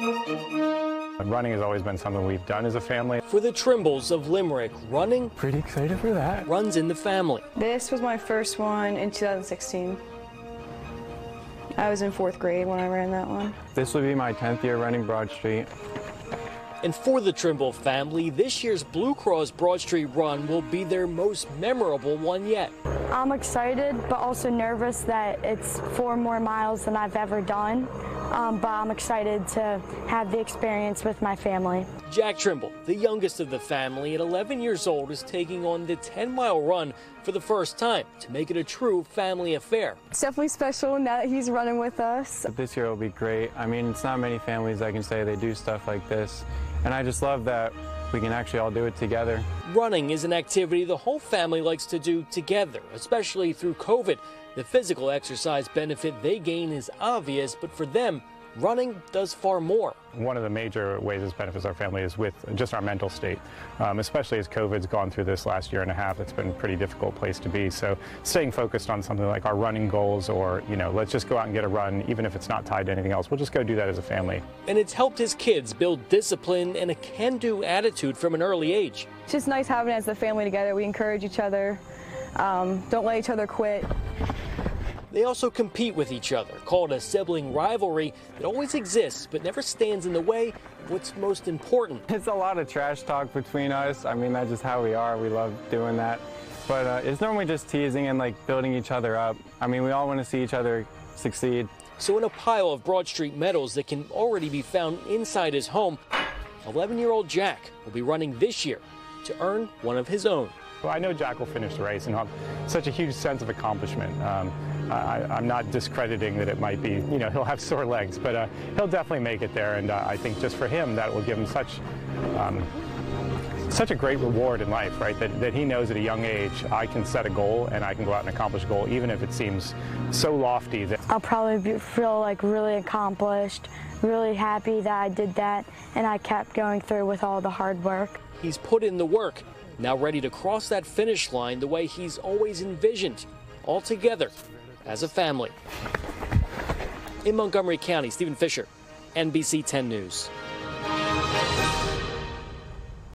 Running has always been something we've done as a family. For the Trimbles of Limerick, running Pretty excited for that. runs in the family. This was my first one in 2016. I was in fourth grade when I ran that one. This will be my 10th year running Broad Street. And for the Trimble family, this year's Blue Cross Broad Street Run will be their most memorable one yet. I'm excited, but also nervous that it's four more miles than I've ever done. Um, but I'm excited to have the experience with my family. Jack Trimble, the youngest of the family at 11 years old, is taking on the 10 mile run for the first time to make it a true family affair. It's definitely special now that he's running with us. But this year will be great. I mean, it's not many families I can say they do stuff like this. And I just love that we can actually all do it together. Running is an activity the whole family likes to do together, especially through COVID. The physical exercise benefit they gain is obvious, but for them, running does far more. One of the major ways this benefits our family is with just our mental state, um, especially as COVID's gone through this last year and a half. It's been a pretty difficult place to be. So staying focused on something like our running goals or, you know, let's just go out and get a run, even if it's not tied to anything else. We'll just go do that as a family. And it's helped his kids build discipline and a can do attitude from an early age. It's just nice having it as the family together. We encourage each other. Um, don't let each other quit. They also compete with each other, called a sibling rivalry that always exists but never stands in the way of what's most important. It's a lot of trash talk between us. I mean, that's just how we are. We love doing that. But uh, it's normally just teasing and like building each other up. I mean, we all want to see each other succeed. So, in a pile of Broad Street medals that can already be found inside his home, 11 year old Jack will be running this year to earn one of his own. Well, I know Jack will finish the race and have such a huge sense of accomplishment. Um, I, I'm not discrediting that it might be, you know, he'll have sore legs, but uh, he'll definitely make it there. And uh, I think just for him, that will give him such, um, such a great reward in life, right? That, that he knows at a young age, I can set a goal and I can go out and accomplish a goal, even if it seems so lofty that I'll probably be, feel like really accomplished, really happy that I did that, and I kept going through with all the hard work. He's put in the work, now ready to cross that finish line the way he's always envisioned, all together as a family. In Montgomery County, Steven Fisher, NBC 10 News.